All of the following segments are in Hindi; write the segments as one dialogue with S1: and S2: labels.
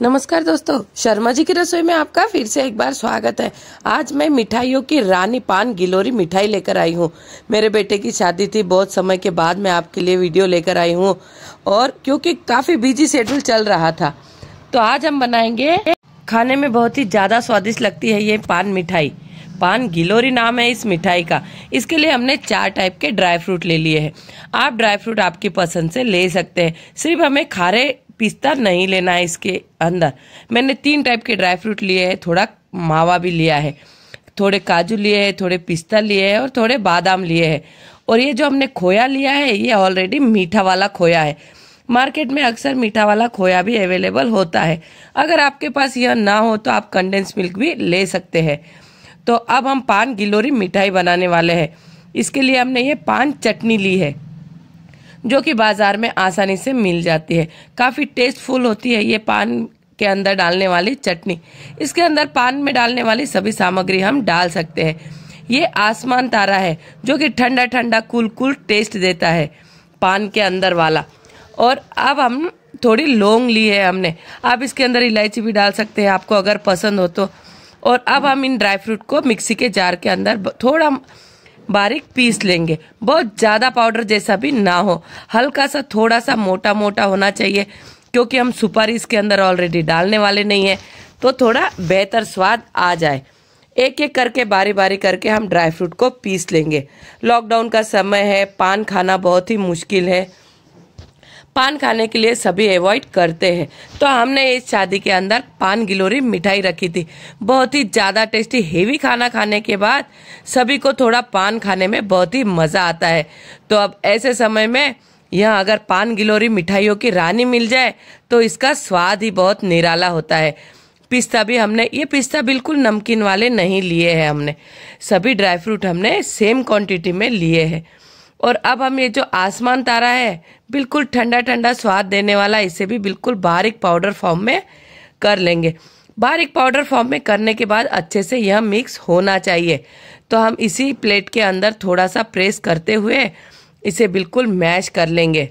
S1: नमस्कार दोस्तों, शर्मा जी की रसोई में आपका फिर से एक बार स्वागत है। आज मैं मिठाइयों की रानी पान गिलोरी मिठाई लेकर आई हूँ। मेरे बेटे की शादी थी, बहुत समय के बाद मैं आपके लिए वीडियो लेकर आई हूँ। और क्योंकि काफ़ी बिज़ी शेड्यूल चल रहा था तो आज हम बनाएँगे। खाने में बहुत ही ज़्यादा स्वादिष्ट लगती है ये पान मिठाई। पान गिलोरी नाम है इस मिठाई का। इसके लिए हमने चार टाइप के ड्राई फ्रूट ले लिए हैं। आप ड्राई फ्रूट आपकी पसंद से ले सकते हैं। सिर्फ़ हमें खारे पिस्ता नहीं लेना है इसके अंदर। मैंने तीन टाइप के ड्राई फ्रूट लिए हैं, थोड़ा मावा भी लिया है, थोड़े काजू लिए हैं, थोड़े पिस्ता लिए हैं और थोड़े बादाम लिए हैं। और ये जो हमने खोया लिया है, ये ऑलरेडी मीठा वाला खोया है। मार्केट में अक्सर मीठा वाला खोया भी अवेलेबल होता है। अगर आपके पास यह ना हो तो आप कंडेंस मिल्क भी ले सकते हैं। तो अब हम पान गिलोरी मिठाई बनाने वाले हैं। इसके लिए हमने ये पान चटनी ली है। जो कि बाज़ार में आसानी से मिल जाती है। काफ़ी टेस्टफुल होती है ये पान के अंदर डालने वाली चटनी। इसके अंदर पान में डालने वाली सभी सामग्री हम डाल सकते हैं। ये आसमान तारा है, जो कि ठंडा ठंडा कुल कुल टेस्ट देता है पान के अंदर वाला। और अब हम थोड़ी लौंग ली है हमने। आप इसके अंदर इलायची भी डाल सकते हैं, आपको अगर पसंद हो तो। और अब हम इन ड्राई फ्रूट को मिक्सी के जार के अंदर थोड़ा बारीक पीस लेंगे। बहुत ज़्यादा पाउडर जैसा भी ना हो। हल्का सा थोड़ा सा मोटा मोटा होना चाहिए, क्योंकि हम सुपारी इसके अंदर ऑलरेडी डालने वाले नहीं है। तो थोड़ा बेहतर स्वाद आ जाए। एक एक करके बारी बारी करके हम ड्राई फ्रूट को पीस लेंगे। लॉकडाउन का समय है, पान खाना बहुत ही मुश्किल है। पान खाने के लिए सभी अवॉइड करते हैं। तो हमने इस शादी के अंदर पान गिलोरी मिठाई रखी थी। बहुत ही ज़्यादा टेस्टी हेवी खाना खाने के बाद सभी को थोड़ा पान खाने में बहुत ही मज़ा आता है। तो अब ऐसे समय में यहाँ अगर पान गिलोरी मिठाइयों की रानी मिल जाए तो इसका स्वाद ही बहुत निराला होता है। पिस्ता भी हमने, ये पिस्ता बिल्कुल नमकीन वाले नहीं लिए हैं हमने। सभी ड्राई फ्रूट हमने सेम क्वांटिटी में लिए हैं। और अब हम ये जो आसमान तारा है, बिल्कुल ठंडा ठंडा स्वाद देने वाला, इसे भी बिल्कुल बारीक पाउडर फॉर्म में कर लेंगे। बारीक पाउडर फॉर्म में करने के बाद अच्छे से यह मिक्स होना चाहिए। तो हम इसी प्लेट के अंदर थोड़ा सा प्रेस करते हुए इसे बिल्कुल मैश कर लेंगे।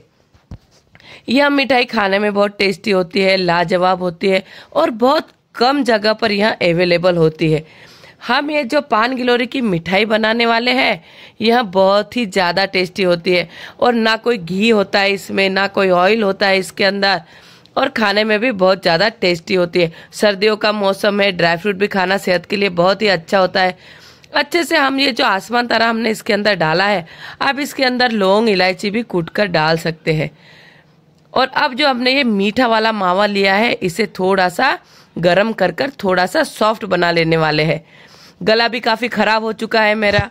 S1: यह मिठाई खाने में बहुत टेस्टी होती है, लाजवाब होती है और बहुत कम जगह पर यह अवेलेबल होती है। हम ये जो पान गिलोरी की मिठाई बनाने वाले हैं, यह बहुत ही ज़्यादा टेस्टी होती है। और ना कोई घी होता है इसमें, ना कोई ऑयल होता है इसके अंदर। और खाने में भी बहुत ज़्यादा टेस्टी होती है। सर्दियों का मौसम है, ड्राई फ्रूट भी खाना सेहत के लिए बहुत ही अच्छा होता है। अच्छे से हम ये जो आसमान तरह हमने इसके अंदर डाला है, आप इसके अंदर लौंग, इलायची भी कूट कर डाल सकते हैं। और अब जो हमने ये मीठा वाला मावा लिया है, इसे थोड़ा सा गरम कर कर थोड़ा सा सॉफ्ट बना लेने वाले हैं। गला भी काफ़ी ख़राब हो चुका है मेरा,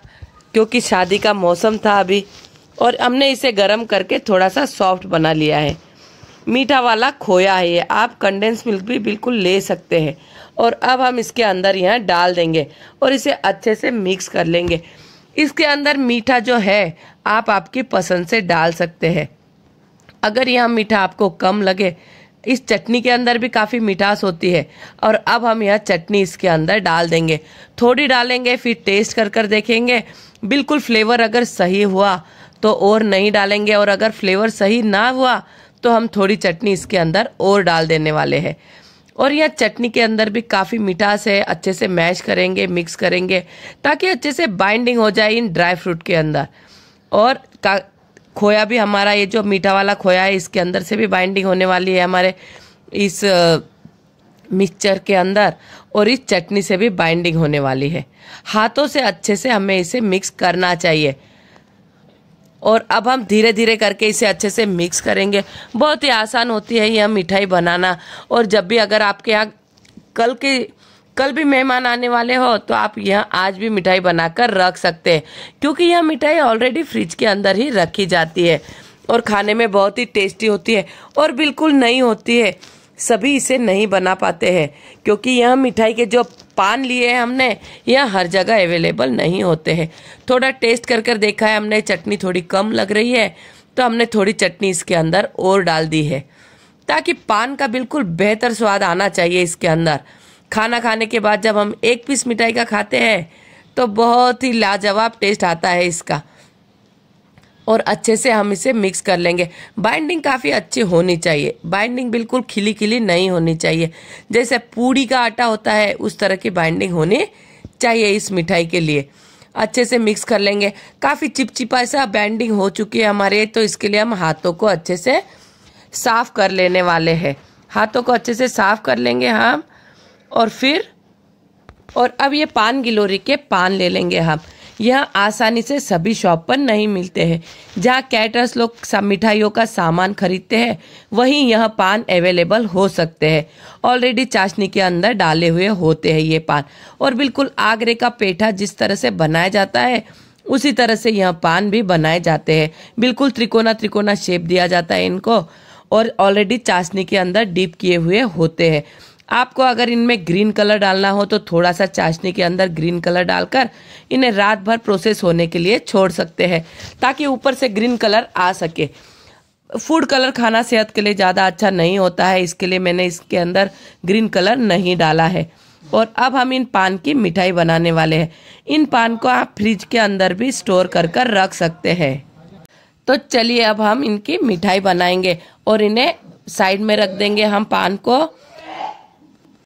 S1: क्योंकि शादी का मौसम था अभी, और हमने इसे गर्म करके थोड़ा सा सॉफ्ट बना लिया है। मीठा वाला खोया है ये, आप कंडेंस मिल्क भी बिल्कुल ले सकते हैं। और अब हम इसके अंदर यहाँ डाल देंगे और इसे अच्छे से मिक्स कर लेंगे। इसके अंदर मीठा जो है, आप आपकी पसंद से डाल सकते हैं। अगर यह मीठा आपको कम लगे इस चटनी के अंदर भी काफ़ी मिठास होती है। और अब हम यह चटनी इसके अंदर डाल देंगे। थोड़ी डालेंगे, फिर टेस्ट कर कर देखेंगे। बिल्कुल फ्लेवर अगर सही हुआ तो और नहीं डालेंगे। और अगर फ्लेवर सही ना हुआ तो हम थोड़ी चटनी इसके अंदर और डाल देने वाले हैं। और यह चटनी के अंदर भी काफ़ी मिठास है। अच्छे से मैश करेंगे मिक्स करेंगे, ताकि अच्छे से बाइंडिंग हो जाए इन ड्राई फ्रूट के अंदर। और खोया भी हमारा, ये जो मीठा वाला खोया है, इसके अंदर से भी बाइंडिंग होने वाली है हमारे इस मिक्सचर के अंदर, और इस चटनी से भी बाइंडिंग होने वाली है। हाथों से अच्छे से हमें इसे मिक्स करना चाहिए। और अब हम धीरे धीरे करके इसे अच्छे से मिक्स करेंगे। बहुत ही आसान होती है यह मिठाई बनाना। और जब भी अगर आपके यहाँ कल के कल भी मेहमान आने वाले हो तो आप यहाँ आज भी मिठाई बनाकर रख सकते हैं। क्योंकि यह मिठाई ऑलरेडी फ्रिज के अंदर ही रखी जाती है और खाने में बहुत ही टेस्टी होती है और बिल्कुल नई होती है। सभी इसे नहीं बना पाते हैं, क्योंकि यह मिठाई के जो पान लिए हैं हमने, यह हर जगह अवेलेबल नहीं होते हैं। थोड़ा टेस्ट कर कर देखा है हमने, चटनी थोड़ी कम लग रही है तो हमने थोड़ी चटनी इसके अंदर और डाल दी है। ताकि पान का बिल्कुल बेहतर स्वाद आना चाहिए इसके अंदर। खाना खाने के बाद जब हम एक पीस मिठाई का खाते हैं तो बहुत ही लाजवाब टेस्ट आता है इसका। और अच्छे से हम इसे मिक्स कर लेंगे। बाइंडिंग काफ़ी अच्छी होनी चाहिए। बाइंडिंग बिल्कुल खिली खिली नहीं होनी चाहिए। जैसे पूड़ी का आटा होता है, उस तरह की बाइंडिंग होनी चाहिए इस मिठाई के लिए। अच्छे से मिक्स कर लेंगे। काफ़ी चिपचिपा सा बाइंडिंग हो चुकी है हमारे तो इसके लिए हम हाथों को अच्छे से साफ़ कर लेने वाले हैं। हाथों को अच्छे से साफ़ कर लेंगे हम। और फिर, और अब ये पान गिलोरी के पान ले लेंगे हम। यह आसानी से सभी शॉप पर नहीं मिलते हैं। जहाँ कैटर्स लोग मिठाइयों का सामान खरीदते हैं, वहीं यह पान अवेलेबल हो सकते हैं। ऑलरेडी चाशनी के अंदर डाले हुए होते हैं ये पान। और बिल्कुल आगरे का पेठा जिस तरह से बनाया जाता है, उसी तरह से यह पान भी बनाए जाते हैं। बिल्कुल त्रिकोना त्रिकोना शेप दिया जाता है इनको। और ऑलरेडी चाशनी के अंदर डीप किए हुए होते हैं। आपको अगर इनमें ग्रीन कलर डालना हो तो थोड़ा सा चाशनी के अंदर ग्रीन कलर डालकर इन्हें रात भर प्रोसेस होने के लिए छोड़ सकते हैं, ताकि ऊपर से ग्रीन कलर आ सके। फ़ूड कलर खाना सेहत के लिए ज़्यादा अच्छा नहीं होता है, इसके लिए मैंने इसके अंदर ग्रीन कलर नहीं डाला है। और अब हम इन पान की मिठाई बनाने वाले हैं। इन पान को आप फ्रिज के अंदर भी स्टोर कर कर रख सकते हैं। तो चलिए अब हम इनकी मिठाई बनाएँगे और इन्हें साइड में रख देंगे। हम पान को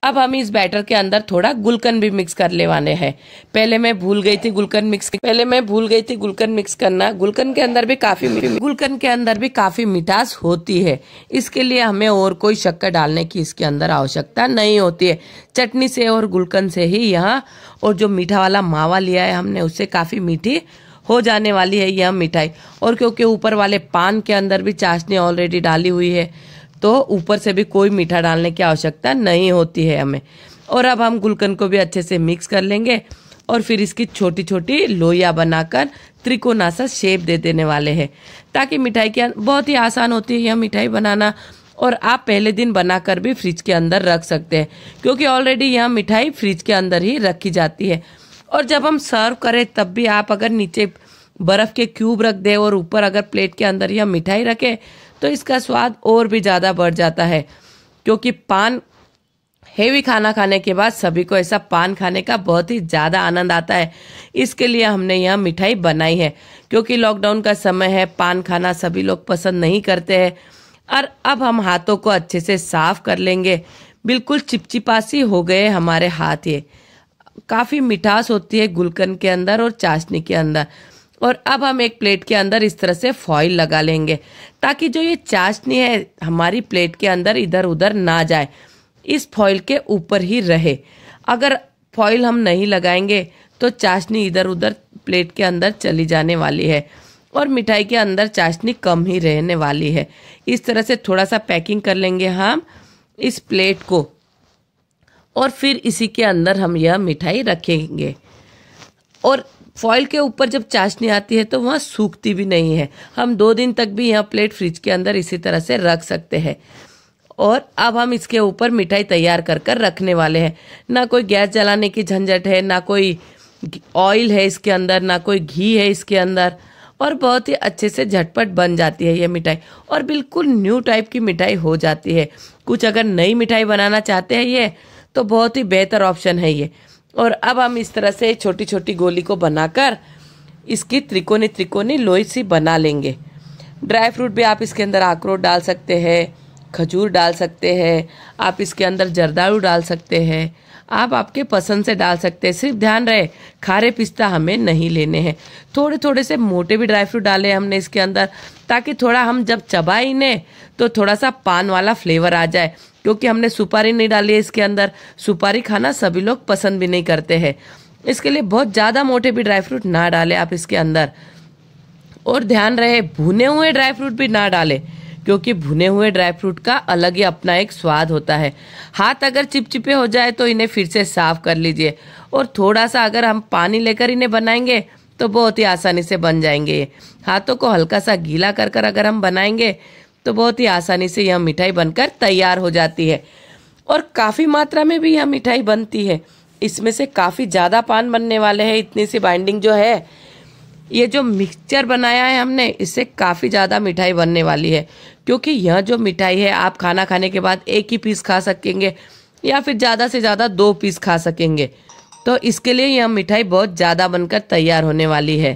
S1: अब हम इस बैटर के अंदर थोड़ा गुलकन भी मिक्स कर लेवाने हैं। पहले मैं भूल गई थी गुलकन मिक्स पहले मैं भूल गई थी गुलकन मिक्स करना। गुलकन के अंदर भी काफ़ी गुलकन के अंदर भी काफ़ी मिठास होती है। इसके लिए हमें और कोई शक्कर डालने की इसके अंदर आवश्यकता नहीं होती है। चटनी से और गुलकन से ही यहाँ और जो मीठा वाला मावा लिया है हमने, उससे काफ़ी मीठी हो जाने वाली है यह मिठाई। और क्योंकि ऊपर वाले पान के अंदर भी चाशनी ऑलरेडी डाली हुई है तो ऊपर से भी कोई मीठा डालने की आवश्यकता नहीं होती है हमें। और अब हम गुलकन को भी अच्छे से मिक्स कर लेंगे और फिर इसकी छोटी छोटी लोइया बनाकर त्रिकोना सा शेप दे देने वाले हैं, ताकि मिठाई की बहुत ही आसान होती है यह मिठाई बनाना। और आप पहले दिन बनाकर भी फ्रिज के अंदर रख सकते हैं, क्योंकि ऑलरेडी यह मिठाई फ्रिज के अंदर ही रखी जाती है। और जब हम सर्व करें, तब भी आप अगर नीचे बर्फ़ के क्यूब रख दे और ऊपर अगर प्लेट के अंदर यह मिठाई रखे तो इसका स्वाद और भी ज़्यादा बढ़ जाता है, क्योंकि पान, हेवी खाना खाने के बाद सभी को ऐसा पान खाने का बहुत ही ज़्यादा आनंद आता है। इसके लिए हमने यह मिठाई बनाई है, क्योंकि लॉकडाउन का समय है, पान खाना सभी लोग पसंद नहीं करते हैं, और अब हम हाथों को अच्छे से साफ़ कर लेंगे। बिल्कुल चिपचिपासी हो गए हमारे हाथ ये। काफ़ी मिठास होती है गुलकन के अंदर और चाशनी के अंदर। और अब हम एक प्लेट के अंदर इस तरह से फॉइल लगा लेंगे, ताकि जो ये चाशनी है हमारी प्लेट के अंदर इधर उधर ना जाए, इस फॉइल के ऊपर ही रहे। अगर फॉइल हम नहीं लगाएँगे तो चाशनी इधर उधर प्लेट के अंदर चली जाने वाली है और मिठाई के अंदर चाशनी कम ही रहने वाली है। इस तरह से थोड़ा सा पैकिंग कर लेंगे हम इस प्लेट को और फिर इसी के अंदर हम यह मिठाई रखेंगे। और फॉइल के ऊपर जब चाशनी आती है तो वहाँ सूखती भी नहीं है। हम दो दिन तक भी यह प्लेट फ्रिज के अंदर इसी तरह से रख सकते हैं। और अब हम इसके ऊपर मिठाई तैयार कर कर रखने वाले हैं। ना कोई गैस जलाने की झंझट है, ना कोई ऑयल है इसके अंदर, ना कोई घी है इसके अंदर। और बहुत ही अच्छे से झटपट बन जाती है ये मिठाई। और बिल्कुल न्यू टाइप की मिठाई हो जाती है। कुछ अगर नई मिठाई बनाना चाहते हैं ये तो बहुत ही बेहतर ऑप्शन है ये। और अब हम इस तरह से छोटी छोटी गोली को बनाकर इसकी त्रिकोणी त्रिकोणी लोई सी बना लेंगे। ड्राई फ्रूट भी आप इसके अंदर अखरोट डाल सकते हैं, खजूर डाल सकते हैं, आप इसके अंदर जरदारू डाल सकते हैं। आप आपके पसंद से डाल सकते हैं। सिर्फ़ ध्यान रहे, खारे पिस्ता हमें नहीं लेने हैं। थोड़े थोड़े से मोटे भी ड्राई फ्रूट डाले हमने इसके अंदर, ताकि थोड़ा हम जब चबाए इन्हें तो थोड़ा सा पान वाला फ्लेवर आ जाए, क्योंकि हमने सुपारी नहीं डाली है इसके अंदर। सुपारी खाना सभी लोग पसंद भी नहीं करते हैं। इसके लिए बहुत ज़्यादा मोटे भी ड्राई फ्रूट ना डालें आप इसके अंदर। और ध्यान रहे, भुने हुए ड्राई फ्रूट भी ना डालें। क्योंकि भुने हुए ड्राई फ्रूट का अलग ही अपना एक स्वाद होता है। हाथ अगर चिपचिपे हो जाए तो इन्हें फिर से साफ़ कर लीजिए। और थोड़ा सा अगर हम पानी लेकर इन्हें बनाएँगे तो बहुत ही आसानी से बन जाएँगे। हाथों को हल्का सा गीला कर कर अगर हम बनाएँगे तो बहुत ही आसानी से यह मिठाई बनकर तैयार हो जाती है। और काफ़ी मात्रा में भी यह मिठाई बनती है। इसमें से काफ़ी ज़्यादा पान बनने वाले हैं। इतनी सी बाइंडिंग जो है, ये जो मिक्सचर बनाया है हमने, इससे काफ़ी ज़्यादा मिठाई बनने वाली है। क्योंकि यह जो मिठाई है, आप खाना खाने के बाद एक ही पीस खा सकेंगे या फिर ज़्यादा से ज़्यादा दो पीस खा सकेंगे। तो इसके लिए यह मिठाई बहुत ज़्यादा बनकर तैयार होने वाली है।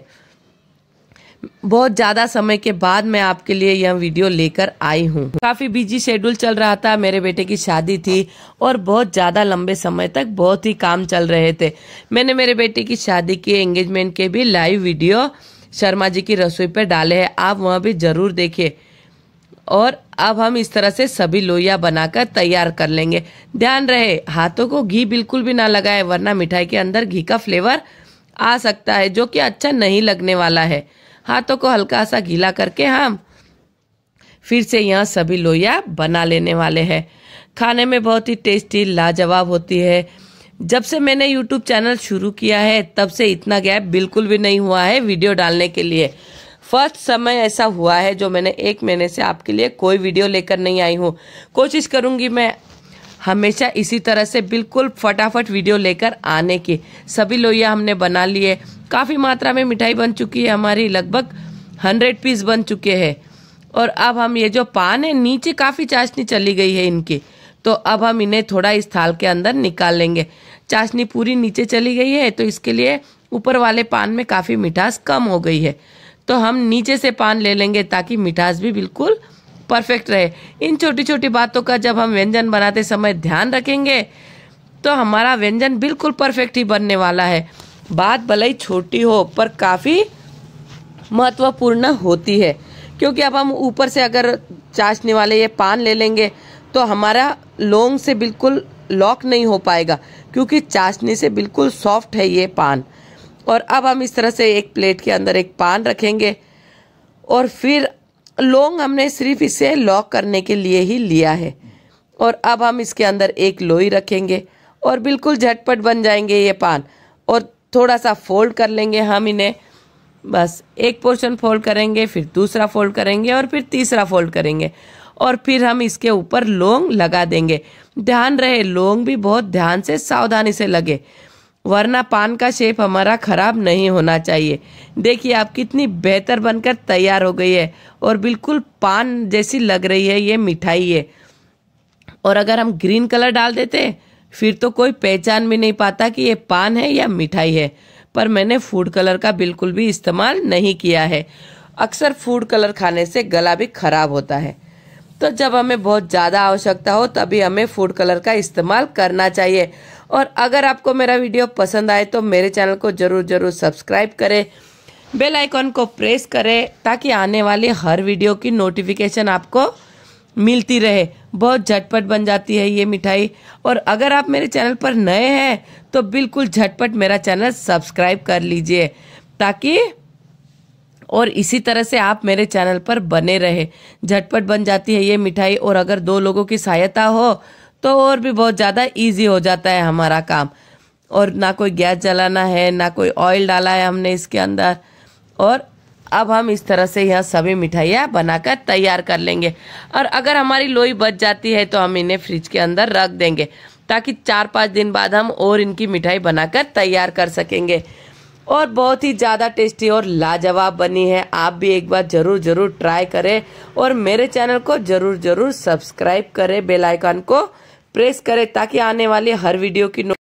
S1: बहुत ज़्यादा समय के बाद मैं आपके लिए यह वीडियो लेकर आई हूँ। काफ़ी बिज़ी शेड्यूल चल रहा था, मेरे बेटे की शादी थी और बहुत ज़्यादा लंबे समय तक बहुत ही काम चल रहे थे। मैंने मेरे बेटे की शादी के एंगेजमेंट के भी लाइव वीडियो शर्मा जी की रसोई पर डाले हैं, आप वहाँ भी ज़रूर देखिए। और अब हम इस तरह से सभी लोइया बनाकर तैयार कर लेंगे। ध्यान रहे, हाथों को घी बिल्कुल भी ना लगाए, वरना मिठाई के अंदर घी का फ्लेवर आ सकता है, जो कि अच्छा नहीं लगने वाला है। हाथों को हल्का सा गीला करके हम फिर से यहाँ सभी लोइया बना लेने वाले हैं। खाने में बहुत ही टेस्टी, लाजवाब होती है। जब से मैंने यूट्यूब चैनल शुरू किया है, तब से इतना गैप बिल्कुल भी नहीं हुआ है वीडियो डालने के लिए। फ़र्स्ट समय ऐसा हुआ है जो मैंने एक महीने से आपके लिए कोई वीडियो लेकर नहीं आई हूँ। कोशिश करूँगी मैं हमेशा इसी तरह से बिल्कुल फटाफट वीडियो लेकर आने की। सभी लोहिया हमने बना लिए। काफ़ी मात्रा में मिठाई बन चुकी है हमारी, लगभग हंड्रेड पीस बन चुके हैं। और अब हम ये जो पान है, नीचे काफ़ी चाशनी चली गई है इनकी। तो अब हम इन्हें थोड़ा इस थाल के अंदर निकाल लेंगे। चाशनी पूरी नीचे चली गई है तो इसके लिए ऊपर वाले पान में काफ़ी मिठास कम हो गई है। तो हम नीचे से पान ले लेंगे ताकि मिठास भी बिल्कुल परफेक्ट रहे। इन छोटी छोटी बातों का जब हम व्यंजन बनाते समय ध्यान रखेंगे तो हमारा व्यंजन बिल्कुल परफेक्ट ही बनने वाला है। बात भले ही छोटी हो, पर काफ़ी महत्वपूर्ण होती है। क्योंकि अब हम ऊपर से अगर चाशने वाले ये पान ले लेंगे तो हमारा लोंग से बिल्कुल लॉक नहीं हो पाएगा, क्योंकि चाशनी से बिल्कुल सॉफ्ट है ये पान। और अब हम इस तरह से एक प्लेट के अंदर एक पान रखेंगे और फिर लौंग हमने सिर्फ़ इसे लॉक करने के लिए ही लिया है। और अब हम इसके अंदर एक लोई रखेंगे और बिल्कुल झटपट बन जाएँगे ये पान। और थोड़ा सा फोल्ड कर लेंगे हम इन्हें। बस एक पोर्शन फोल्ड करेंगे, फिर दूसरा फोल्ड करेंगे और फिर तीसरा फोल्ड करेंगे। और फिर हम इसके ऊपर लौंग लगा देंगे। ध्यान रहे, लौंग भी बहुत ध्यान से सावधानी से लगे। वरना पान का शेप हमारा खराब नहीं होना चाहिए। देखिए, आप कितनी बेहतर बनकर तैयार हो गई है और बिल्कुल पान जैसी लग रही है, ये मिठाई है। और अगर हम ग्रीन कलर डाल देते, फिर तो कोई पहचान भी नहीं पाता कि ये पान है या मिठाई है। पर मैंने फ़ूड कलर का बिल्कुल भी इस्तेमाल नहीं किया है। अक्सर फ़ूड कलर खाने से गला भी खराब होता है। तो जब हमें बहुत ज़्यादा आवश्यकता हो, तभी हमें फ़ूड कलर का इस्तेमाल करना चाहिए। और अगर आपको मेरा वीडियो पसंद आए तो मेरे चैनल को ज़रूर ज़रूर सब्सक्राइब करें, बेल आइकॉन को प्रेस करें, ताकि आने वाली हर वीडियो की नोटिफिकेशन आपको मिलती रहे। बहुत झटपट बन जाती है ये मिठाई। और अगर आप मेरे चैनल पर नए हैं तो बिल्कुल झटपट मेरा चैनल सब्सक्राइब कर लीजिए, ताकि और इसी तरह से आप मेरे चैनल पर बने रहे। झटपट बन जाती है ये मिठाई। और अगर दो लोगों की सहायता हो तो और भी बहुत ज़्यादा इजी हो जाता है हमारा काम। और ना कोई गैस जलाना है, ना कोई ऑयल डाला है हमने इसके अंदर। और अब हम इस तरह से यह सभी मिठाइयाँ बनाकर तैयार कर लेंगे। और अगर हमारी लोई बच जाती है तो हम इन्हें फ्रिज के अंदर रख देंगे, ताकि चार पाँच दिन बाद हम और इनकी मिठाई बनाकर तैयार कर सकेंगे। और बहुत ही ज़्यादा टेस्टी और लाजवाब बनी है। आप भी एक बार ज़रूर ज़रूर ट्राई करें। और मेरे चैनल को ज़रूर ज़रूर सब्सक्राइब करें बेल आइकन को। प्रेस करें ताकि आने वाली हर वीडियो की